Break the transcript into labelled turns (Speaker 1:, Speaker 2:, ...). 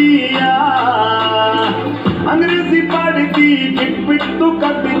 Speaker 1: दिया अंग्रेज़ी पढ़ की टिप तो कभी